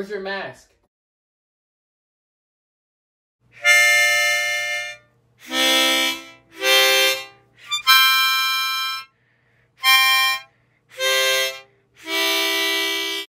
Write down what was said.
Where's your mask?